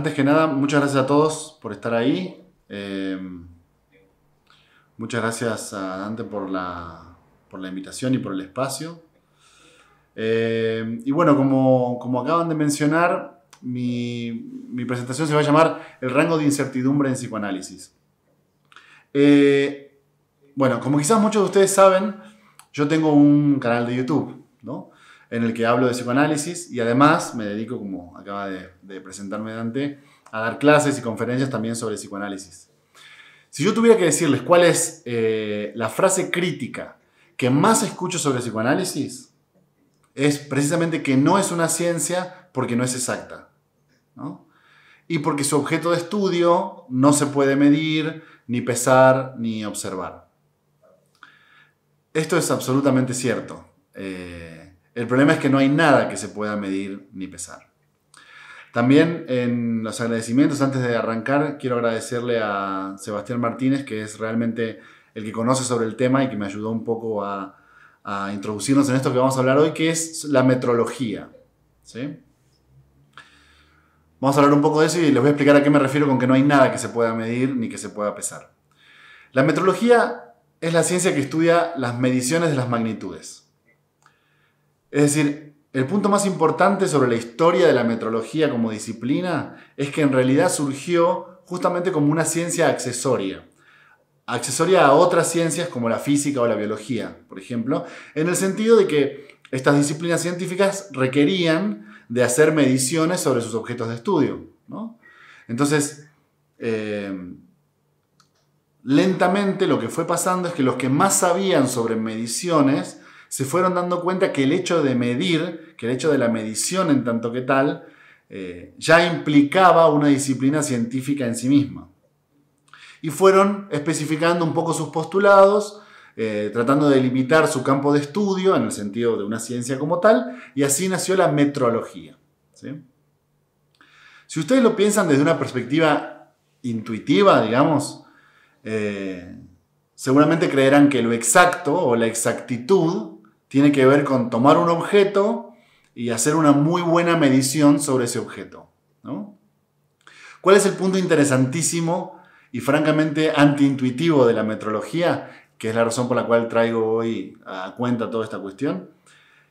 Antes que nada, muchas gracias a todos por estar ahí. Eh, muchas gracias a Dante por la, por la invitación y por el espacio. Eh, y bueno, como, como, acaban de mencionar, mi, mi, presentación se va a llamar El rango de incertidumbre en psicoanálisis. Eh, bueno, como quizás muchos de ustedes saben, yo tengo un canal de YouTube, ¿no? En el que hablo de psicoanálisis y además me dedico, como acaba de, presentarme Dante, a dar clases y conferencias también sobre psicoanálisis. Si yo tuviera que decirles cuál es eh, la frase crítica que más escucho sobre psicoanálisis, es precisamente que no es una ciencia porque no es exacta. ¿no? Y porque su objeto de estudio no se puede medir, ni pesar, ni observar. Esto es absolutamente cierto. Eh, el problema es que no hay nada que se pueda medir ni pesar. También en los agradecimientos, antes de arrancar, quiero agradecerle a Sebastián Martínez, que es realmente el que conoce sobre el tema y que me ayudó un poco a, introducirnos en esto que vamos a hablar hoy, que es la metrología. ¿sí? Vamos a hablar un poco de eso y les voy a explicar a qué me refiero con que no hay nada que se pueda medir ni que se pueda pesar. La metrología es la ciencia que estudia las mediciones de las magnitudes. Es decir, el punto más importante sobre la historia de la metrología como disciplina es que en realidad surgió justamente como una ciencia accesoria. Accesoria a otras ciencias como la física o la biología, por ejemplo, en el sentido de que estas disciplinas científicas requerían de hacer mediciones sobre sus objetos de estudio. Entonces, eh, lentamente lo que fue pasando es que los que más sabían sobre mediciones se fueron dando cuenta que el hecho de medir, que el hecho de la medición en tanto que tal, eh, ya implicaba una disciplina científica en sí misma. Y fueron especificando un poco sus postulados, eh, tratando de limitar su campo de estudio en el sentido de una ciencia como tal, y así nació la metrología. Si ustedes lo piensan desde una perspectiva intuitiva, digamos, eh, seguramente creerán que lo exacto o la exactitud tiene que ver con tomar un objeto y hacer una muy buena medición sobre ese objeto. ¿Cuál es el punto interesantísimo y francamente antiintuitivo de la metrología? Que es la razón por la cual traigo hoy a cuenta toda esta cuestión.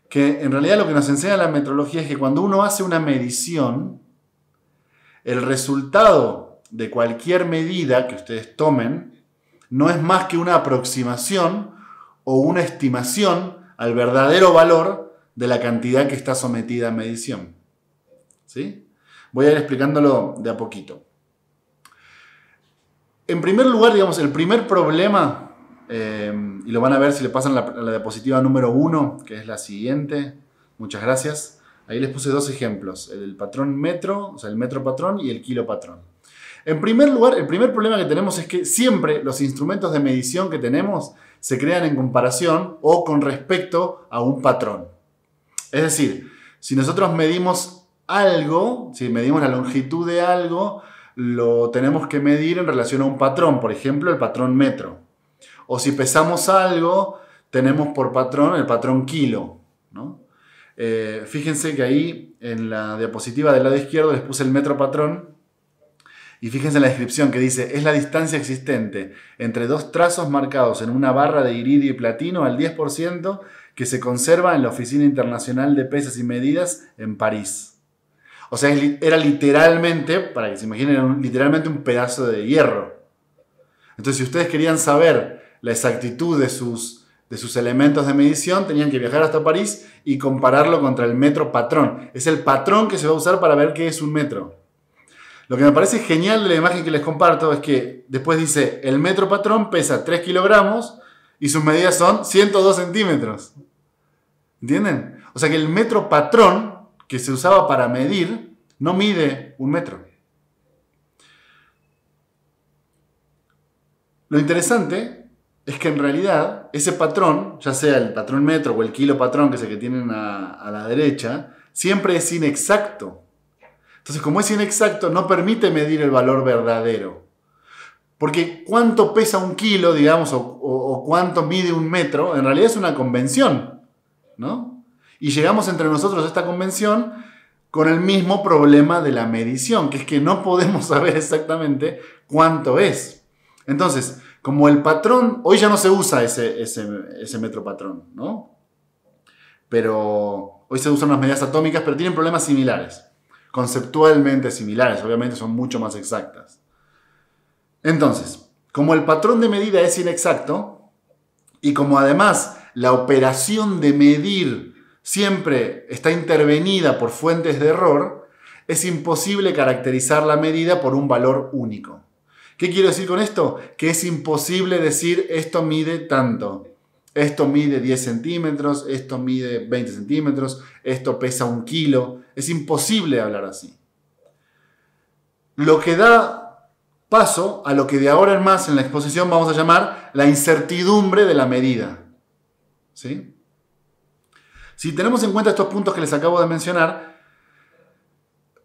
Que en realidad lo que nos enseña la metrología es que cuando uno hace una medición, el resultado de cualquier medida que ustedes tomen no es más que una aproximación o una estimación al verdadero valor de la cantidad que está sometida a medición. ¿Sí? Voy a ir explicándolo de a poquito. En primer lugar, digamos, el primer problema, eh, y lo van a ver si le pasan la, la diapositiva número uno, que es la siguiente. Muchas gracias. Ahí les puse dos ejemplos, el patrón metro, o sea, el metro patrón y el kilo patrón. En primer lugar, el primer problema que tenemos es que siempre los instrumentos de medición que tenemos se crean en comparación o con respecto a un patrón. Es decir, si nosotros medimos algo, si medimos la longitud de algo, lo tenemos que medir en relación a un patrón, por ejemplo, el patrón metro. O si pesamos algo, tenemos por patrón el patrón kilo. Eh, fíjense que ahí en la diapositiva del lado izquierdo les puse el metro patrón y fíjense en la descripción que dice, es la distancia existente entre dos trazos marcados en una barra de iridio y platino al 10% que se conserva en la Oficina Internacional de Pesas y Medidas en París. O sea, era literalmente, para que se imaginen, literalmente un pedazo de hierro. Entonces, si ustedes querían saber la exactitud de sus, de sus elementos de medición, tenían que viajar hasta París y compararlo contra el metro patrón. Es el patrón que se va a usar para ver qué es un metro. Lo que me parece genial de la imagen que les comparto es que después dice, el metro patrón pesa 3 kilogramos y sus medidas son 102 centímetros. ¿Entienden? O sea que el metro patrón que se usaba para medir no mide un metro. Lo interesante es que en realidad ese patrón, ya sea el patrón metro o el kilo patrón, que es el que tienen a, a la derecha, siempre es inexacto. Entonces, como es inexacto, no permite medir el valor verdadero. Porque cuánto pesa un kilo, digamos, o, cuánto mide un metro, en realidad es una convención, ¿no? Y llegamos entre nosotros a esta convención con el mismo problema de la medición, que es que no podemos saber exactamente cuánto es. Entonces, como el patrón, hoy ya no se usa ese, ese, metro patrón, ¿no? Pero hoy se usan unas medidas atómicas, pero tienen problemas similares, conceptualmente similares, obviamente son mucho más exactas. Entonces, como el patrón de medida es inexacto, y como además la operación de medir siempre está intervenida por fuentes de error, es imposible caracterizar la medida por un valor único. ¿Qué quiero decir con esto? Que es imposible decir esto mide tanto. Esto mide 10 centímetros, esto mide 20 centímetros, esto pesa un kilo. Es imposible hablar así. Lo que da paso a lo que de ahora en más en la exposición vamos a llamar la incertidumbre de la medida. ¿Sí? Si tenemos en cuenta estos puntos que les acabo de mencionar,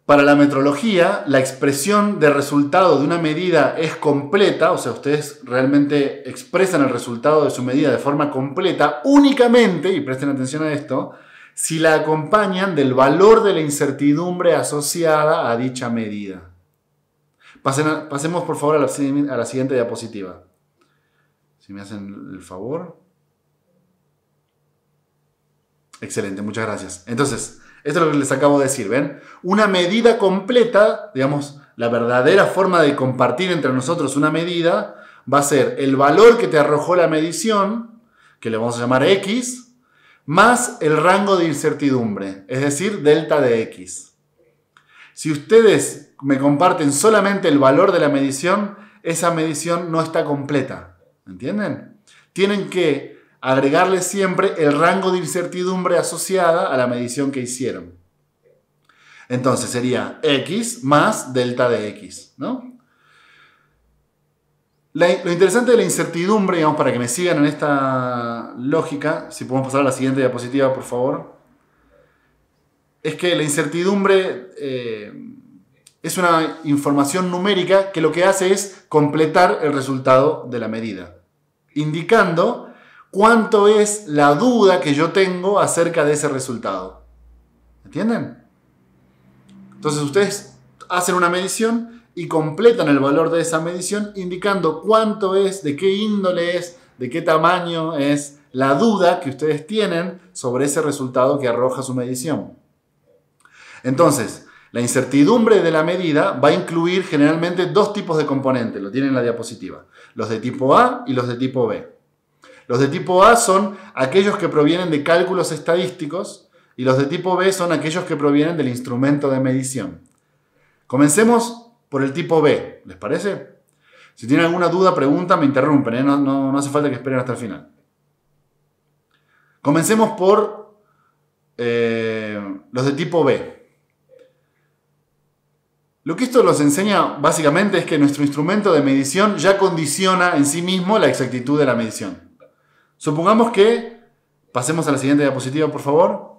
para la metrología, la expresión de resultado de una medida es completa, o sea, ustedes realmente expresan el resultado de su medida de forma completa únicamente, y presten atención a esto, si la acompañan del valor de la incertidumbre asociada a dicha medida. pasemos por favor a la, a la siguiente diapositiva. Si me hacen el favor. Excelente, muchas gracias. Entonces, esto es lo que les acabo de decir, ¿ven? Una medida completa, digamos, la verdadera forma de compartir entre nosotros una medida va a ser el valor que te arrojó la medición, que le vamos a llamar X, más el rango de incertidumbre, es decir, delta de X. Si ustedes me comparten solamente el valor de la medición, esa medición no está completa. ¿Entienden? Tienen que agregarle siempre el rango de incertidumbre asociada a la medición que hicieron. Entonces sería x más delta de x, ¿no? lo interesante de la incertidumbre, digamos, para que me sigan en esta lógica, si podemos pasar a la siguiente diapositiva, por favor, es que la incertidumbre eh, es una información numérica que lo que hace es completar el resultado de la medida, indicando cuánto es la duda que yo tengo acerca de ese resultado. ¿Entienden? Entonces ustedes hacen una medición y completan el valor de esa medición indicando cuánto es, de qué índole es, de qué tamaño es la duda que ustedes tienen sobre ese resultado que arroja su medición. Entonces, la incertidumbre de la medida va a incluir generalmente dos tipos de componentes, lo tienen en la diapositiva, los de tipo A y los de tipo B. Los de tipo A son aquellos que provienen de cálculos estadísticos y los de tipo B son aquellos que provienen del instrumento de medición. Comencemos por el tipo B, ¿les parece? Si tienen alguna duda, pregunta, me interrumpen, ¿eh? no, hace falta que esperen hasta el final. Comencemos por eh, los de tipo B. Lo que esto nos enseña básicamente es que nuestro instrumento de medición ya condiciona en sí mismo la exactitud de la medición. Supongamos que, pasemos a la siguiente diapositiva, por favor.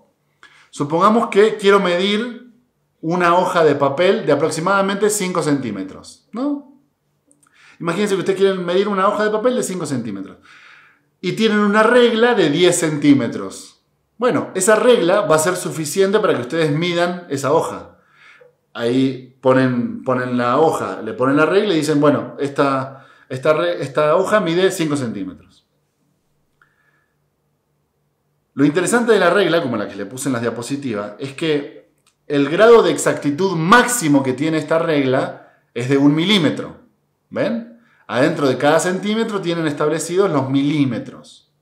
Supongamos que quiero medir una hoja de papel de aproximadamente 5 centímetros, ¿no? Imagínense que ustedes quieren medir una hoja de papel de 5 centímetros y tienen una regla de 10 centímetros. Bueno, esa regla va a ser suficiente para que ustedes midan esa hoja. Ahí ponen, ponen la hoja, le ponen la regla y dicen, bueno, esta, esta, esta hoja mide 5 centímetros. Lo interesante de la regla, como la que le puse en las diapositivas, es que el grado de exactitud máximo que tiene esta regla es de un milímetro. ¿Ven? Adentro de cada centímetro tienen establecidos los milímetros.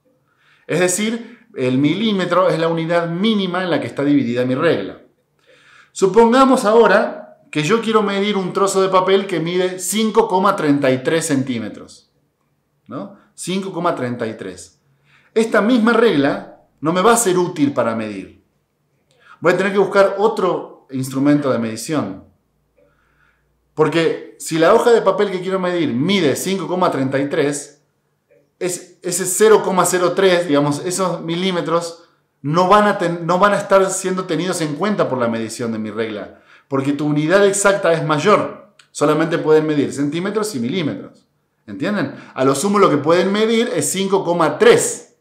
Es decir, el milímetro es la unidad mínima en la que está dividida mi regla. Supongamos ahora que yo quiero medir un trozo de papel que mide 5,33 centímetros. ¿no? 5,33. Esta misma regla no me va a ser útil para medir. Voy a tener que buscar otro instrumento de medición. Porque si la hoja de papel que quiero medir mide 5,33, ese 0,03, digamos, esos milímetros no van, a no van a estar siendo tenidos en cuenta por la medición de mi regla. Porque tu unidad exacta es mayor. Solamente pueden medir centímetros y milímetros. ¿Entienden? A lo sumo lo que pueden medir es 5,3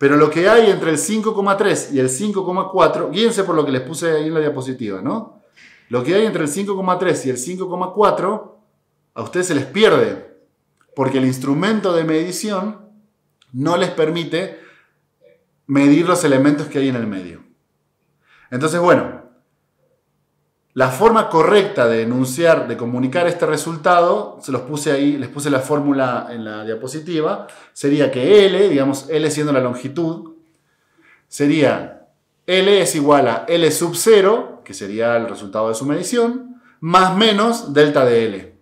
Pero lo que hay entre el 5,3 y el 5,4, guíense por lo que les puse ahí en la diapositiva, ¿no? Lo que hay entre el 5,3 y el 5,4, a ustedes se les pierde, porque el instrumento de medición no les permite medir los elementos que hay en el medio. Entonces, bueno, la forma correcta de enunciar, de comunicar este resultado, se los puse ahí, les puse la fórmula en la diapositiva, sería que L, digamos L siendo la longitud, sería L es igual a L sub 0, que sería el resultado de su medición, más menos delta de L,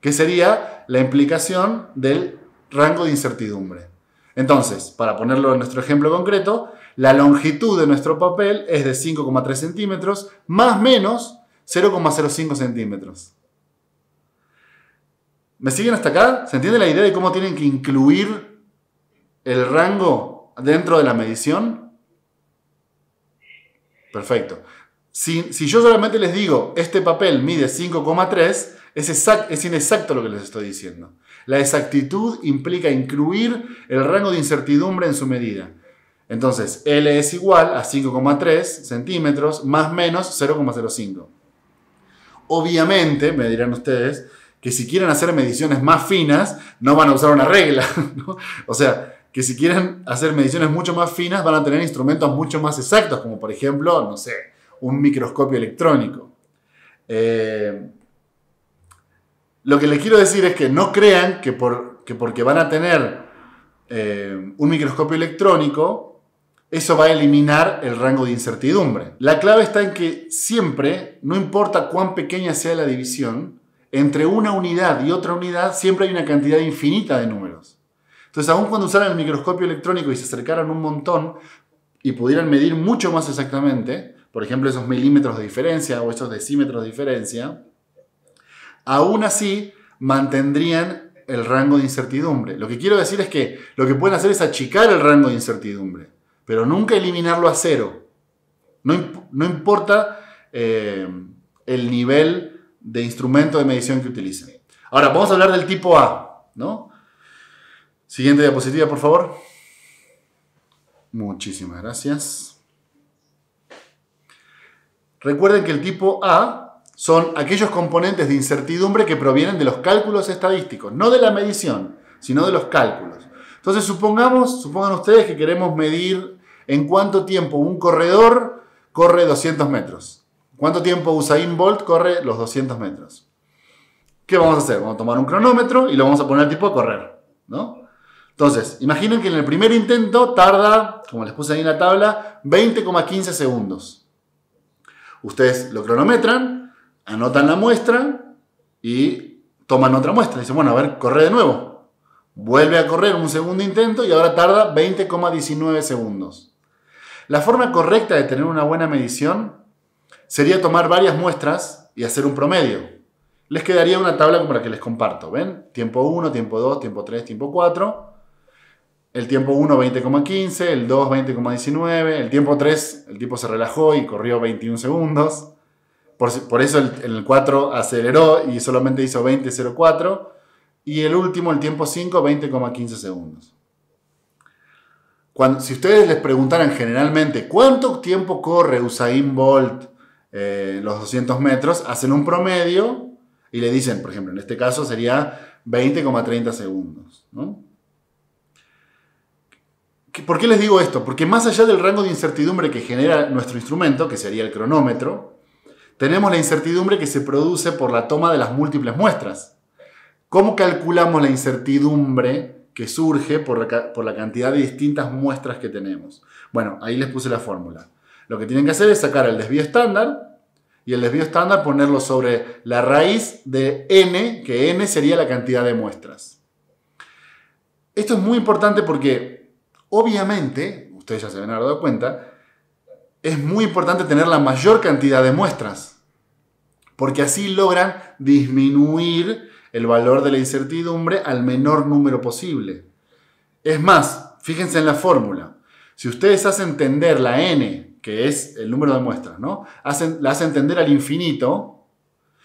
que sería la implicación del rango de incertidumbre. Entonces, para ponerlo en nuestro ejemplo concreto, la longitud de nuestro papel es de 5,3 centímetros más menos 0,05 centímetros. ¿Me siguen hasta acá? ¿Se entiende la idea de cómo tienen que incluir el rango dentro de la medición? Perfecto. Si, yo solamente les digo, este papel mide 5,3, es, es inexacto lo que les estoy diciendo. La exactitud implica incluir el rango de incertidumbre en su medida. Entonces, L es igual a 5,3 centímetros más menos 0,05. Obviamente, me dirán ustedes, que si quieren hacer mediciones más finas, no van a usar una regla. O sea, que si quieren hacer mediciones mucho más finas, van a tener instrumentos mucho más exactos, como por ejemplo, no sé, un microscopio electrónico. Eh, lo que les quiero decir es que no crean que, porque van a tener eh, un microscopio electrónico, eso va a eliminar el rango de incertidumbre. La clave está en que siempre, no importa cuán pequeña sea la división, entre una unidad y otra unidad siempre hay una cantidad infinita de números. Entonces, aun cuando usaran el microscopio electrónico y se acercaran un montón y pudieran medir mucho más exactamente, por ejemplo, esos milímetros de diferencia o esos decímetros de diferencia, aún así mantendrían el rango de incertidumbre. Lo que quiero decir es que lo que pueden hacer es achicar el rango de incertidumbre, pero nunca eliminarlo a cero. No, importa eh, el nivel de instrumento de medición que utilicen. Ahora, vamos a hablar del tipo A, ¿no? Siguiente diapositiva, por favor. Muchísimas gracias. Recuerden que el tipo A son aquellos componentes de incertidumbre que provienen de los cálculos estadísticos, no de la medición, sino de los cálculos. Entonces, supongamos, supongan ustedes que queremos medir en cuánto tiempo un corredor corre 200 metros. ¿Cuánto tiempo Usain Bolt corre los 200 metros? ¿Qué vamos a hacer? Vamos a tomar un cronómetro y lo vamos a poner al tipo de correr, ¿no? Entonces, imaginen que en el primer intento tarda, como les puse ahí en la tabla, 20,15 segundos. Ustedes lo cronometran, anotan la muestra y toman otra muestra. Dicen, bueno, a ver, corre de nuevo. Vuelve a correr un segundo intento y ahora tarda 20,19 segundos. La forma correcta de tener una buena medición sería tomar varias muestras y hacer un promedio. Les quedaría una tabla como la que les comparto. ¿Ven? Tiempo 1, tiempo 2, tiempo 3, tiempo 4. El tiempo 1, 20,15. El 2, 20,19. El tiempo 3, el tipo se relajó y corrió 21 segundos. Por, eso el, el, 4 aceleró y solamente hizo 20.04. Y el último, el tiempo 5, 20,15 segundos. Si ustedes les preguntaran generalmente cuánto tiempo corre Usain Bolt eh, los 200 metros, hacen un promedio y le dicen, por ejemplo, en este caso sería 20,30 segundos. ¿Por qué les digo esto? Porque más allá del rango de incertidumbre que genera nuestro instrumento, que sería el cronómetro, tenemos la incertidumbre que se produce por la toma de las múltiples muestras. ¿Cómo calculamos la incertidumbre que surge por la, cantidad de distintas muestras que tenemos? Bueno, ahí les puse la fórmula. Lo que tienen que hacer es sacar el desvío estándar y el desvío estándar ponerlo sobre la raíz de n, que n sería la cantidad de muestras. Esto es muy importante porque, obviamente, ustedes ya se han dado cuenta, es muy importante tener la mayor cantidad de muestras, porque así logran disminuir el valor de la incertidumbre al menor número posible. Es más, fíjense en la fórmula. Si ustedes hacen tender la n, que es el número de muestras, ¿no? Hacen, la hacen tender al infinito,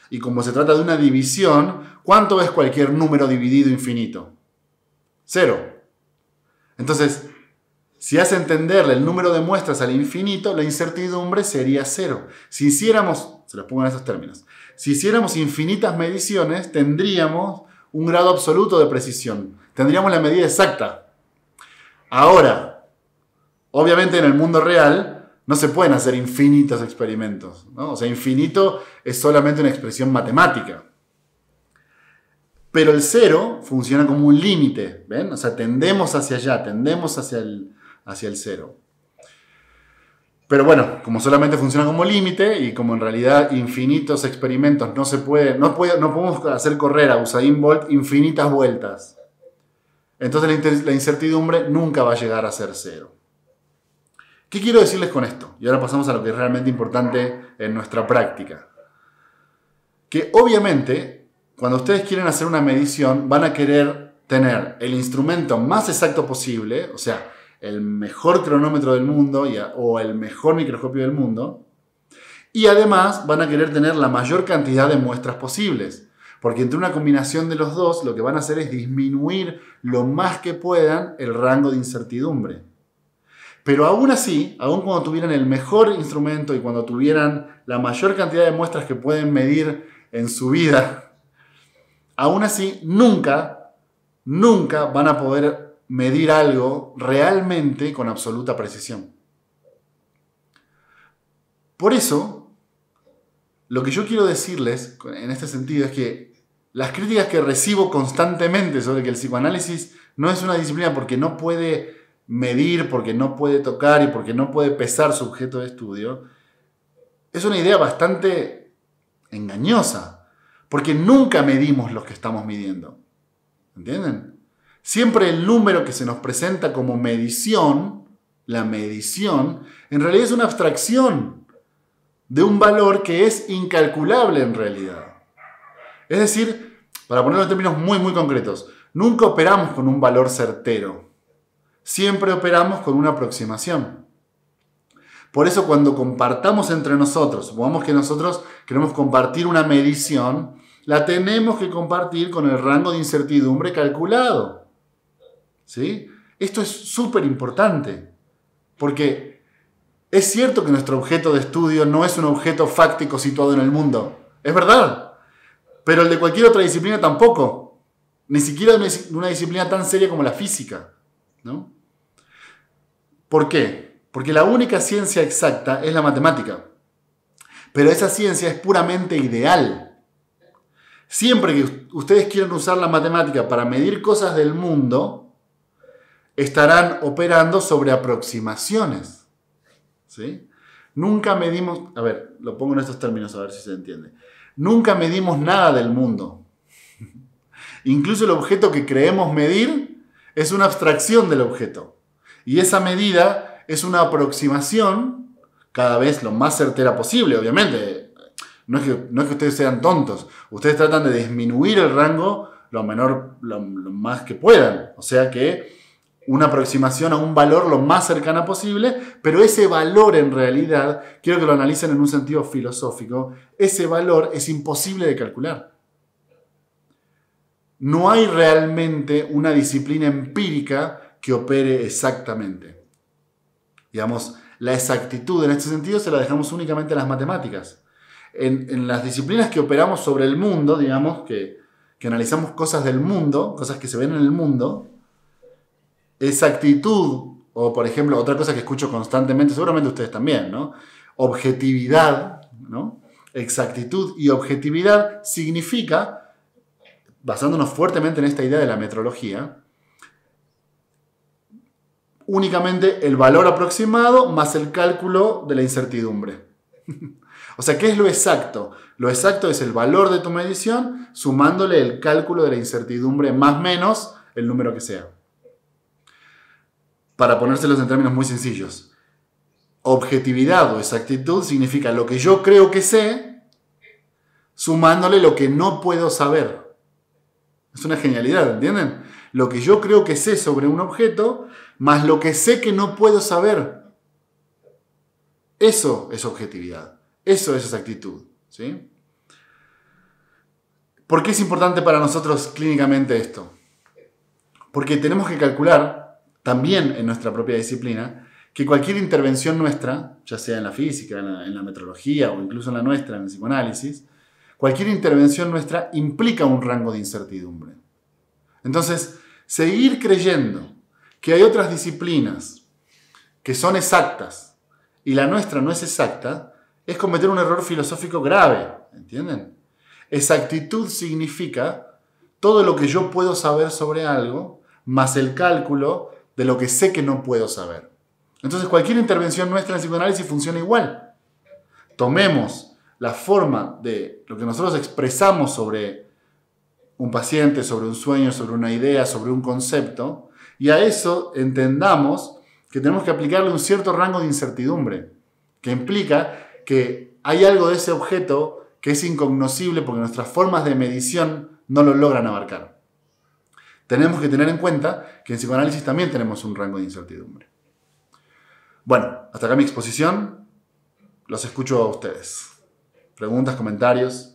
y como se trata de una división, ¿cuánto es cualquier número dividido infinito? Cero. Entonces, Si hace entenderle el número de muestras al infinito, la incertidumbre sería cero. Si hiciéramos, se los pongo en esos términos, si hiciéramos infinitas mediciones, tendríamos un grado absoluto de precisión. Tendríamos la medida exacta. Ahora, obviamente en el mundo real no se pueden hacer infinitos experimentos. O sea, infinito es solamente una expresión matemática. Pero el cero funciona como un límite, ¿ven? O sea, tendemos hacia allá, tendemos hacia el, hacia el cero. Pero bueno, como solamente funciona como límite y como en realidad infinitos experimentos no se puede, no, puede, no podemos hacer correr a Usain Bolt infinitas vueltas. Entonces la incertidumbre nunca va a llegar a ser cero. ¿Qué quiero decirles con esto? Y ahora pasamos a lo que es realmente importante en nuestra práctica. Que obviamente cuando ustedes quieren hacer una medición, van a querer tener el instrumento más exacto posible, o sea, el mejor cronómetro del mundo o el mejor microscopio del mundo, y además van a querer tener la mayor cantidad de muestras posibles, porque entre una combinación de los dos lo que van a hacer es disminuir lo más que puedan el rango de incertidumbre. Pero aún así, aún cuando tuvieran el mejor instrumento y cuando tuvieran la mayor cantidad de muestras que pueden medir en su vida aún así nunca, nunca van a poder medir algo realmente con absoluta precisión. Por eso, lo que yo quiero decirles en este sentido es que las críticas que recibo constantemente sobre que el psicoanálisis no es una disciplina porque no puede medir, porque no puede tocar y porque no puede pesar su objeto de estudio, es una idea bastante engañosa. Porque nunca medimos lo que estamos midiendo. ¿Entienden? Siempre el número que se nos presenta como medición, la medición, en realidad es una abstracción de un valor que es incalculable en realidad. Es decir, para ponerlo en términos muy, muy concretos, nunca operamos con un valor certero. Siempre operamos con una aproximación. Por eso cuando compartamos entre nosotros, supongamos que nosotros queremos compartir una medición, la tenemos que compartir con el rango de incertidumbre calculado. ¿Sí? Esto es súper importante, porque es cierto que nuestro objeto de estudio no es un objeto fáctico situado en el mundo, es verdad, pero el de cualquier otra disciplina tampoco, ni siquiera una disciplina tan seria como la física. ¿no? ¿Por qué? Porque la única ciencia exacta es la matemática. Pero esa ciencia es puramente ideal. Siempre que ustedes quieran usar la matemática para medir cosas del mundo, estarán operando sobre aproximaciones. ¿Sí? Nunca medimos, a ver, lo pongo en estos términos a ver si se entiende. Nunca medimos nada del mundo. Incluso el objeto que creemos medir es una abstracción del objeto. Y esa medida es una aproximación cada vez lo más certera posible, obviamente. No es, que, no es que ustedes sean tontos, ustedes tratan de disminuir el rango lo menor, lo, más que puedan. O sea que una aproximación a un valor lo más cercana posible, pero ese valor en realidad, quiero que lo analicen en un sentido filosófico, ese valor es imposible de calcular. No hay realmente una disciplina empírica que opere exactamente. Digamos, la exactitud en este sentido se la dejamos únicamente a las matemáticas. En, las disciplinas que operamos sobre el mundo, digamos, que, que analizamos cosas del mundo, cosas que se ven en el mundo, exactitud, o por ejemplo, otra cosa que escucho constantemente, seguramente ustedes también, ¿no? Objetividad, ¿no? Exactitud y objetividad significa, basándonos fuertemente en esta idea de la metrología, únicamente el valor aproximado más el cálculo de la incertidumbre. o sea, ¿qué es lo exacto? Lo exacto es el valor de tu medición sumándole el cálculo de la incertidumbre más menos el número que sea. Para ponérselos en términos muy sencillos. Objetividad o exactitud significa lo que yo creo que sé sumándole lo que no puedo saber. Es una genialidad, ¿entienden? Lo que yo creo que sé sobre un objeto más lo que sé que no puedo saber. Eso es objetividad, eso es exactitud. ¿sí? ¿Por qué es importante para nosotros clínicamente esto? Porque tenemos que calcular también en nuestra propia disciplina, que cualquier intervención nuestra, ya sea en la física, en la, metrología o incluso en la nuestra, en el psicoanálisis, cualquier intervención nuestra implica un rango de incertidumbre. Entonces, seguir creyendo que hay otras disciplinas que son exactas y la nuestra no es exacta, es cometer un error filosófico grave, ¿entienden? Exactitud significa todo lo que yo puedo saber sobre algo, más el cálculo de lo que sé que no puedo saber. Entonces cualquier intervención nuestra en psicoanálisis funciona igual. Tomemos la forma de lo que nosotros expresamos sobre un paciente, sobre un sueño, sobre una idea, sobre un concepto, y a eso entendamos que tenemos que aplicarle un cierto rango de incertidumbre, que implica que hay algo de ese objeto que es incognoscible porque nuestras formas de medición no lo logran abarcar. Tenemos que tener en cuenta que en psicoanálisis también tenemos un rango de incertidumbre. Bueno, hasta acá mi exposición. Los escucho a ustedes. Preguntas, comentarios.